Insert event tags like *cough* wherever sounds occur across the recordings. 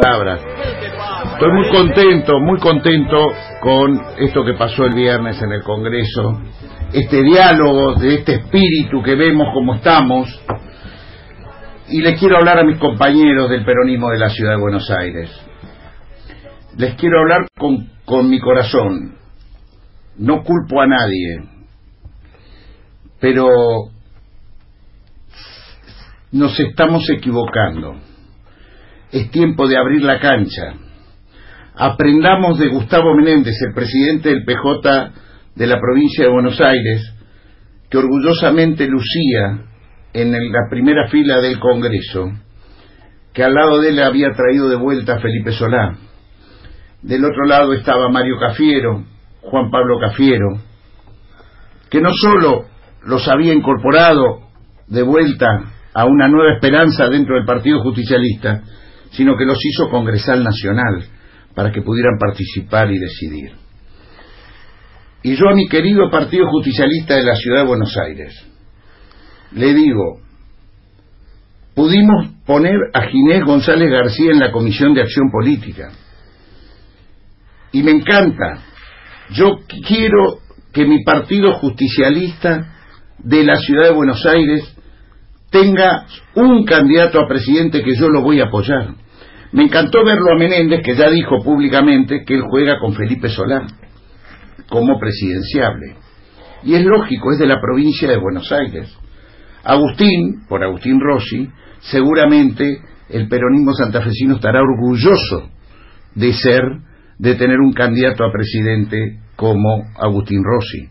palabras. Estoy muy contento, muy contento con esto que pasó el viernes en el Congreso, este diálogo de este espíritu que vemos como estamos. Y les quiero hablar a mis compañeros del peronismo de la ciudad de Buenos Aires. Les quiero hablar con, con mi corazón. No culpo a nadie, pero nos estamos equivocando. Es tiempo de abrir la cancha. Aprendamos de Gustavo Menéndez, el presidente del PJ de la provincia de Buenos Aires, que orgullosamente lucía en la primera fila del Congreso, que al lado de él había traído de vuelta a Felipe Solá. Del otro lado estaba Mario Cafiero, Juan Pablo Cafiero, que no solo los había incorporado de vuelta a una nueva esperanza dentro del Partido Justicialista, sino que los hizo Congresal Nacional para que pudieran participar y decidir. Y yo a mi querido Partido Justicialista de la Ciudad de Buenos Aires le digo, pudimos poner a Ginés González García en la Comisión de Acción Política. Y me encanta. Yo quiero que mi partido justicialista de la Ciudad de Buenos Aires tenga un candidato a presidente que yo lo voy a apoyar. Me encantó verlo a Menéndez, que ya dijo públicamente que él juega con Felipe Solá como presidenciable. Y es lógico, es de la provincia de Buenos Aires. Agustín, por Agustín Rossi, seguramente el peronismo santafesino estará orgulloso de ser, de tener un candidato a presidente como Agustín Rossi.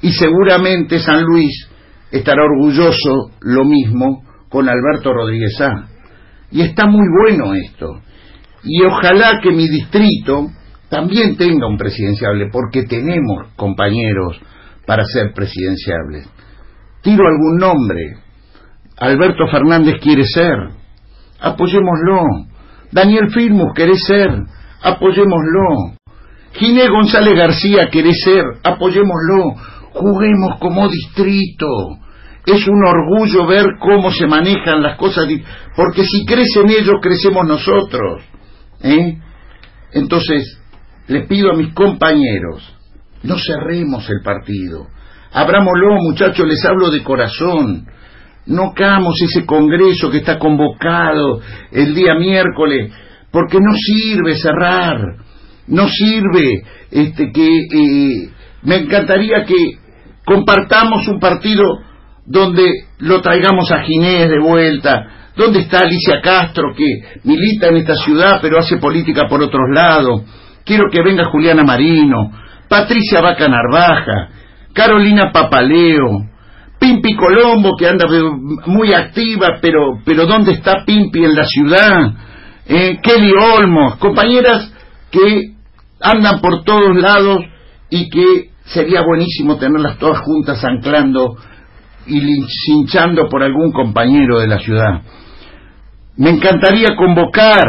Y seguramente San Luis estará orgulloso lo mismo con Alberto Rodríguez A. Y está muy bueno esto. Y ojalá que mi distrito también tenga un presidenciable, porque tenemos compañeros para ser presidenciables. Tiro algún nombre. Alberto Fernández quiere ser. Apoyémoslo. Daniel Firmus quiere ser. Apoyémoslo. Ginés González García quiere ser. Apoyémoslo. Juguemos como distrito es un orgullo ver cómo se manejan las cosas, porque si crecen ellos, crecemos nosotros. ¿eh? Entonces, le pido a mis compañeros, no cerremos el partido, abrámoslo, muchachos, les hablo de corazón, no cagamos ese congreso que está convocado el día miércoles, porque no sirve cerrar, no sirve este que eh, me encantaría que compartamos un partido donde lo traigamos a Ginés de vuelta, donde está Alicia Castro, que milita en esta ciudad pero hace política por otros lados, quiero que venga Juliana Marino, Patricia Vaca Narvaja, Carolina Papaleo, Pimpi Colombo, que anda muy activa, pero, pero ¿dónde está Pimpi en la ciudad? Eh, Kelly Olmos, compañeras que andan por todos lados y que sería buenísimo tenerlas todas juntas anclando y linchando por algún compañero de la ciudad. Me encantaría convocar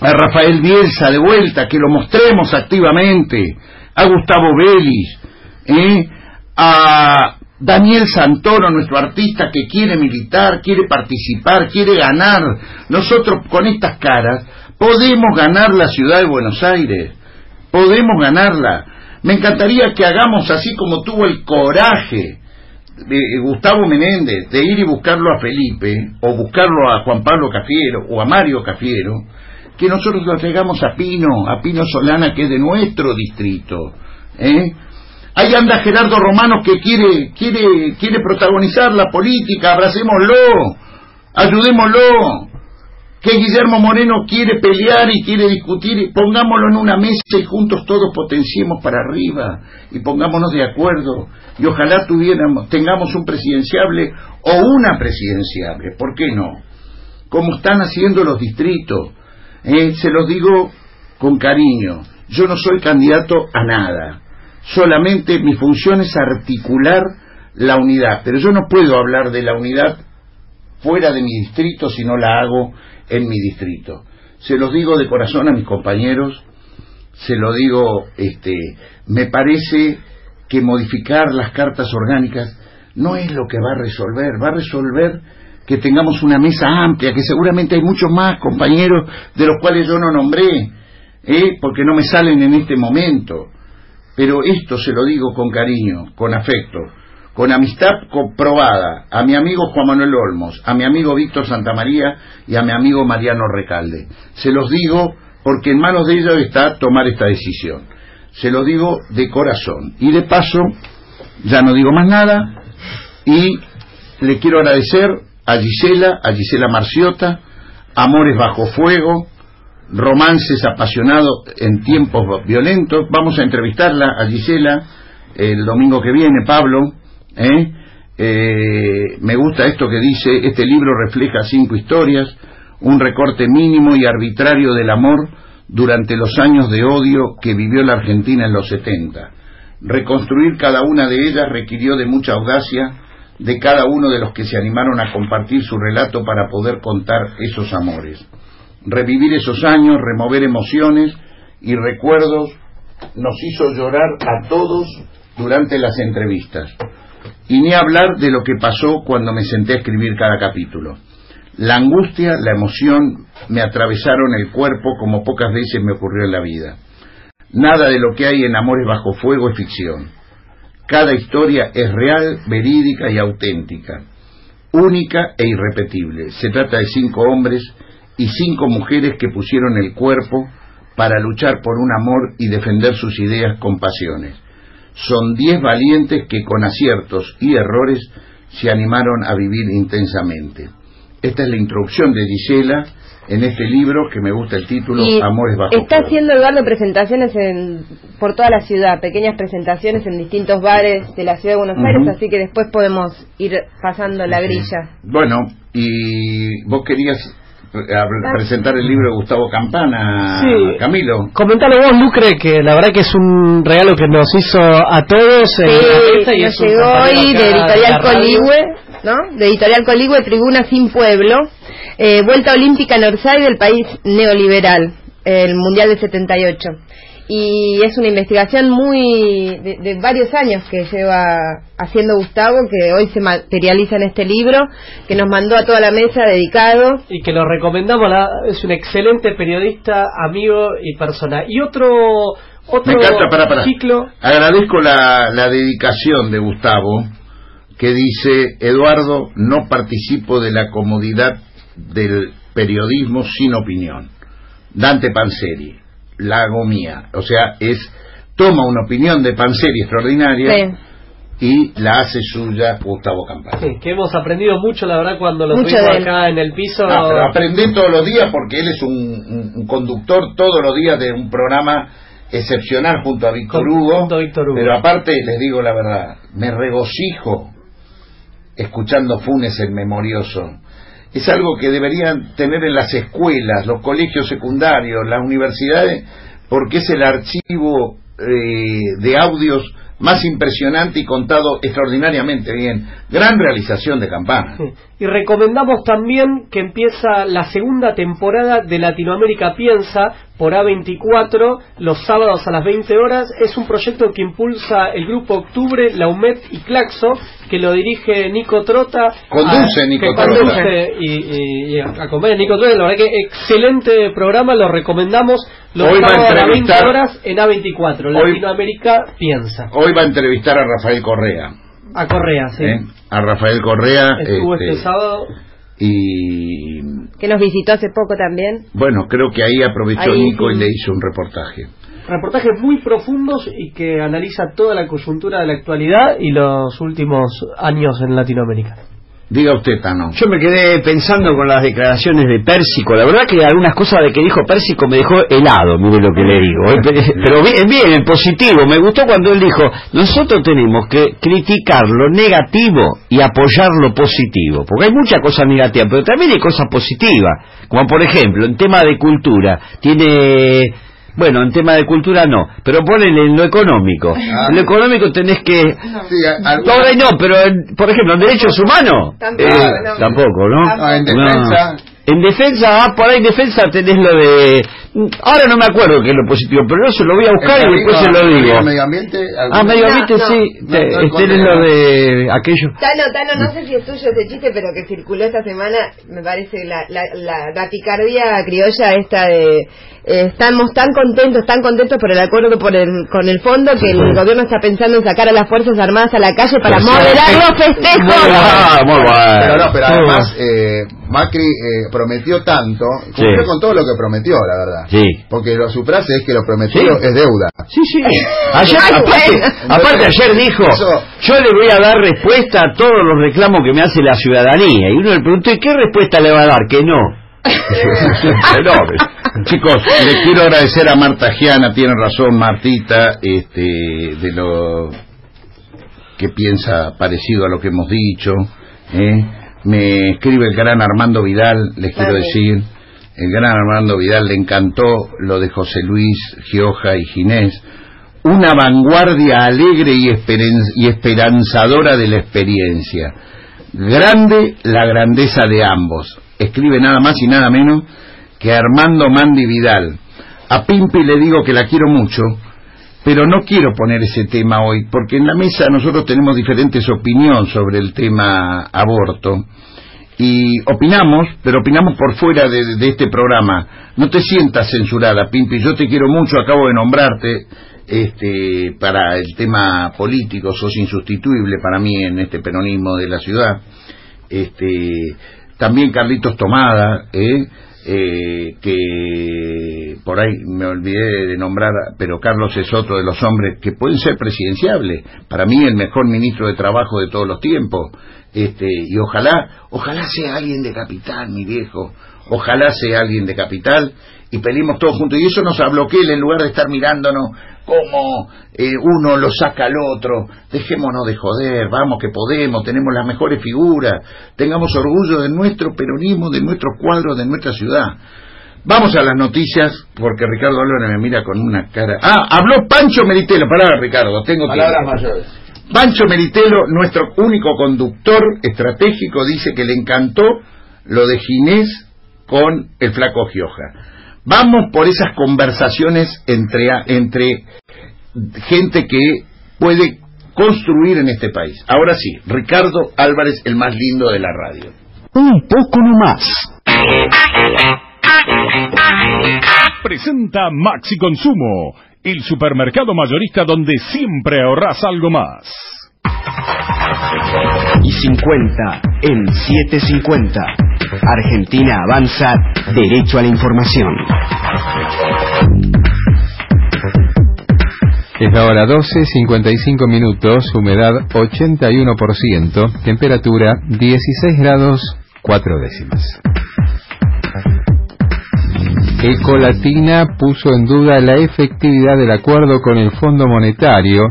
a Rafael Bielsa de vuelta, que lo mostremos activamente, a Gustavo Vélez, ¿eh? a Daniel Santoro, nuestro artista que quiere militar, quiere participar, quiere ganar. Nosotros con estas caras podemos ganar la ciudad de Buenos Aires, podemos ganarla. Me encantaría que hagamos así como tuvo el coraje de Gustavo Menéndez de ir y buscarlo a Felipe, o buscarlo a Juan Pablo Cafiero, o a Mario Cafiero, que nosotros lo entregamos a Pino, a Pino Solana, que es de nuestro distrito. ¿eh? Ahí anda Gerardo Romano que quiere, quiere, quiere protagonizar la política, abracémoslo, ayudémoslo, que Guillermo Moreno quiere pelear y quiere discutir, pongámoslo en una mesa y juntos todos potenciemos para arriba y pongámonos de acuerdo. Y ojalá tuviéramos, tengamos un presidenciable o una presidenciable, ¿por qué no? Como están haciendo los distritos, eh, se los digo con cariño, yo no soy candidato a nada, solamente mi función es articular la unidad, pero yo no puedo hablar de la unidad fuera de mi distrito si no la hago en mi distrito. Se los digo de corazón a mis compañeros, se lo digo, este, me parece que modificar las cartas orgánicas no es lo que va a resolver, va a resolver que tengamos una mesa amplia, que seguramente hay muchos más compañeros de los cuales yo no nombré, ¿eh? porque no me salen en este momento. Pero esto se lo digo con cariño, con afecto, con amistad comprobada a mi amigo Juan Manuel Olmos, a mi amigo Víctor Santamaría y a mi amigo Mariano Recalde. Se los digo porque en manos de ellos está tomar esta decisión. Se lo digo de corazón. Y de paso, ya no digo más nada, y le quiero agradecer a Gisela, a Gisela Marciota, Amores bajo fuego, romances apasionados en tiempos violentos. Vamos a entrevistarla a Gisela el domingo que viene, Pablo. ¿Eh? Eh, me gusta esto que dice, este libro refleja cinco historias, un recorte mínimo y arbitrario del amor durante los años de odio que vivió la Argentina en los 70. Reconstruir cada una de ellas requirió de mucha audacia de cada uno de los que se animaron a compartir su relato para poder contar esos amores revivir esos años, remover emociones y recuerdos, nos hizo llorar a todos durante las entrevistas. Y ni hablar de lo que pasó cuando me senté a escribir cada capítulo. La angustia, la emoción me atravesaron el cuerpo como pocas veces me ocurrió en la vida. Nada de lo que hay en Amores bajo fuego es ficción. Cada historia es real, verídica y auténtica, única e irrepetible. Se trata de cinco hombres y cinco mujeres que pusieron el cuerpo para luchar por un amor y defender sus ideas con pasiones. Son diez valientes que con aciertos y errores se animaron a vivir intensamente. Esta es la introducción de Gisela en este libro que me gusta el título Amores bajo Está haciendo Eduardo presentaciones en, por toda la ciudad, pequeñas presentaciones en distintos bares de la ciudad de Buenos Aires, así que después podemos ir pasando la grilla. Bueno, y vos querías a presentar el libro de Gustavo Campana, Camilo. Comentalo vos, Lucre, que la verdad que es un regalo que nos hizo a todos. Sí, y llegó hoy de Editorial Coligüe, ¿no? De Editorial Coligüe, Tribuna Sin Pueblo, eh, Vuelta Olímpica en Orsay del país neoliberal, el Mundial de 78 y es una investigación muy de, varios años que lleva haciendo Gustavo que hoy se materializa en este libro que nos mandó a toda la mesa dedicado. Y que lo recomendamos es un excelente periodista amigo y persona. Y otro otro ciclo. Agradezco la, la dedicación de Gustavo que dice Eduardo no participo de la comodidad del periodismo sin opinión Dante Panseri la hago mía. O sea, es toma una opinión de Panseri extraordinaria y la hace suya Gustavo Campana. Sí, que hemos aprendido mucho, la verdad, cuando lo tuvimos acá en el piso. No, pero aprendí todos los días porque él es un, conductor todos los días de un programa excepcional junto a Víctor Hugo, Hugo. Pero aparte, les digo la verdad, me regocijo escuchando Funes el memorioso es algo que deberían tener en las escuelas, los colegios secundarios, las universidades, porque es el archivo eh, de audios más impresionante y contado extraordinariamente bien. Gran realización de campana. Y recomendamos también que empieza la segunda temporada de Latinoamérica Piensa por A24 los sábados a las 20 horas. Es un proyecto que impulsa el grupo Octubre, la UMED y Claxo, que lo dirige Nico Trota. Conduce Nico Trota. y, acompaña Nico Trota. La verdad que excelente programa, lo recomendamos los hoy sábados a, las 20 horas en A24. Latinoamérica Piensa. Hoy va a entrevistar a Rafael Correa. A Correa, sí. ¿Eh? A Rafael Correa. Estuvo este, este sábado. Y. Que nos visitó hace poco también. Bueno, creo que ahí aprovechó Nico y le hizo un reportaje. Reportajes muy profundos y que analiza toda la coyuntura de la actualidad y los últimos años en Latinoamérica. Diga usted, Tano. Yo me quedé pensando con las declaraciones de Pérsico. La verdad que algunas cosas de que dijo Pérsico me dejó helado, mire lo que le digo. Pero bien, bien, en positivo. Me gustó cuando él dijo, nosotros tenemos que criticar lo negativo y apoyar lo positivo. Porque hay muchas cosas negativas, pero también hay cosas positivas. Como por ejemplo, en tema de cultura, tiene bueno, en tema de cultura no, pero ponele en lo económico. Ah. En lo económico tenés que... No, no, pero por ejemplo, en derechos humanos... Tampoco, eh, no. ¿no? en defensa... En defensa, ah, por ahí en defensa tenés lo de... Ahora no me acuerdo qué es lo positivo, pero eso lo voy a buscar y después se lo digo. ¿Medio ambiente? Ah, medio ambiente No, sí. No, Te- no, este es lo de aquello. Tano, Tano, no sé si es tuyo ese chiste, pero que circuló esta semana, me parece la, la, la, la picardía criolla esta de... eh, estamos tan contentos, tan contentos por el acuerdo por el, con el fondo que el gobierno está pensando en sacar a las Fuerzas Armadas a la calle para moderar sí. los festejos. Ah, muy bueno. Pero no, pero Muy además eh, Macri eh, prometió tanto, cumplió Sí. con todo lo que prometió, la verdad. Sí. Porque lo, su frase es que lo prometido Sí. es deuda. Sí, sí. *laughs* Ayer, Ay, aparte, ayer dijo, Eso- yo le voy a dar respuesta a todos los reclamos que me hace la ciudadanía. Y uno le preguntó, ¿y qué respuesta le va a dar? Que no. *laughs* No, chicos, le quiero agradecer a Marta Giana, tiene razón Martita, este, de lo que piensa parecido a lo que hemos dicho. ¿eh? Me escribe el gran Armando Vidal, les quiero decir, el gran Armando Vidal le encantó lo de José Luis, Gioja y Ginés. Una vanguardia alegre y, y esperanzadora de la experiencia. Grande la grandeza de ambos. Escribe nada más y nada menos que Armando Mandi Vidal. A Pimpi le digo que la quiero mucho, pero no quiero poner ese tema hoy, porque en la mesa nosotros tenemos diferentes opiniones sobre el tema aborto. Y opinamos, pero opinamos por fuera de, este programa. No te sientas censurada, Pimpi, yo te quiero mucho, acabo de nombrarte este, para el tema político, sos insustituible para mí en este peronismo de la ciudad. Este, también Carlitos Tomada, ¿eh? Eh, que por ahí me olvidé de nombrar, pero Carlos es otro de los hombres que pueden ser presidenciables. Para mí el mejor ministro de Trabajo de todos los tiempos. Este, y ojalá, ojalá sea alguien de capital, mi viejo. Ojalá sea alguien de capital y peleemos todos juntos. Y eso nos abloquea en lugar de estar mirándonos como eh, uno lo saca al otro. Dejémonos de joder, vamos que podemos, tenemos las mejores figuras, tengamos orgullo de nuestro peronismo, de nuestros cuadros, de nuestra ciudad. Vamos a las noticias, porque Ricardo Álvarez me mira con una cara. Ah, habló Pancho Meritelo. Pará, Ricardo, tengo que. Palabras mayores. Pancho Meritelo, nuestro único conductor estratégico, dice que le encantó lo de Ginés con el flaco Gioja. Vamos por esas conversaciones entre, entre gente que puede construir en este país. Ahora sí, Ricardo Álvarez, el más lindo de la radio. Un poco nomás. Presenta Maxi Consumo, el supermercado mayorista donde siempre ahorras algo más. y 50 en 750. Argentina avanza derecho a la información. Es la hora 12, 55 minutos, humedad 81%, temperatura 16 grados 4 décimas. Ecolatina puso en duda la efectividad del acuerdo con el Fondo Monetario.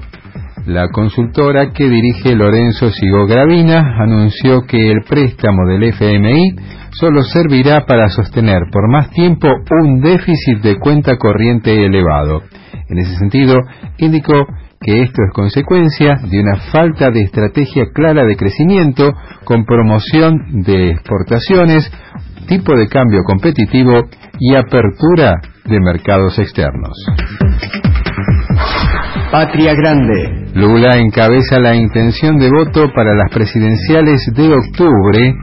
La consultora que dirige Lorenzo Sigo Gravina anunció que el préstamo del FMI solo servirá para sostener por más tiempo un déficit de cuenta corriente elevado. En ese sentido, indicó que esto es consecuencia de una falta de estrategia clara de crecimiento con promoción de exportaciones, tipo de cambio competitivo y apertura de mercados externos. Patria Grande. Lula encabeza la intención de voto para las presidenciales de octubre.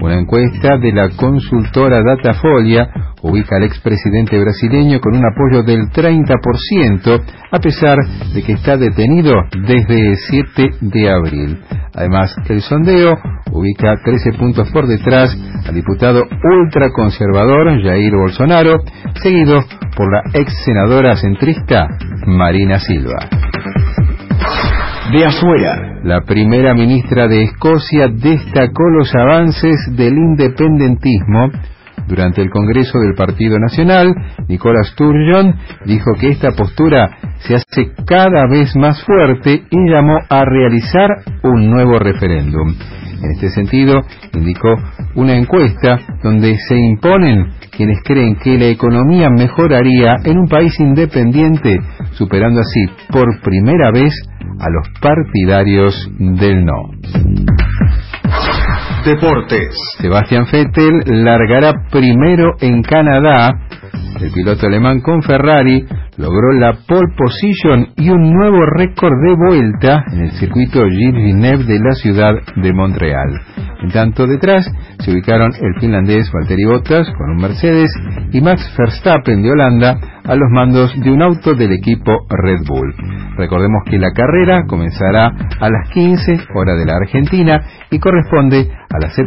Una encuesta de la consultora Datafolia ubica al expresidente brasileño con un apoyo del 30%, a pesar de que está detenido desde el 7 de abril. Además, el sondeo ubica 13 puntos por detrás al diputado ultraconservador Jair Bolsonaro, seguido por la ex senadora centrista Marina Silva. De afuera. La primera ministra de Escocia destacó los avances del independentismo. Durante el Congreso del Partido Nacional, Nicola Sturgeon dijo que esta postura se hace cada vez más fuerte y llamó a realizar un nuevo referéndum. En este sentido, indicó una encuesta donde se imponen quienes creen que la economía mejoraría en un país independiente, superando así por primera vez a los partidarios del no. Deportes. Sebastián Vettel largará primero en Canadá. El piloto alemán con Ferrari logró la pole position y un nuevo récord de vuelta en el circuito Gilles Villeneuve de la ciudad de Montreal. En tanto detrás se ubicaron el finlandés Valtteri Bottas con un Mercedes y Max Verstappen de Holanda a los mandos de un auto del equipo Red Bull. Recordemos que la carrera comenzará a las 15 hora de la Argentina y corresponde a las